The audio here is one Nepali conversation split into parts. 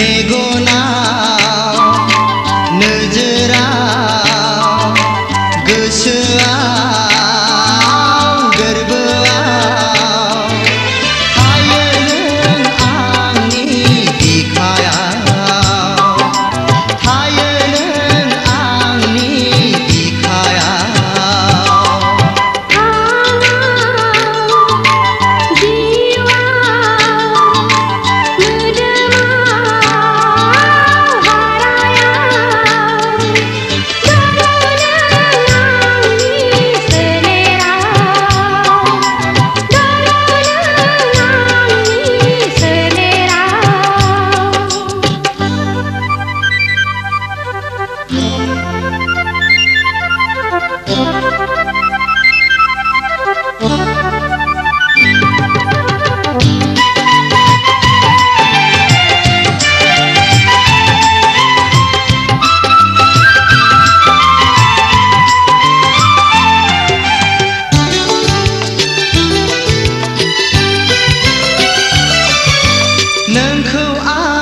बेगुनाव नोजोराव गोसोआ नोंखौ आं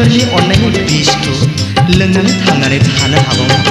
सोरनि अननायनि बिसखौ लोंनानै थांनानै थानो हाबावो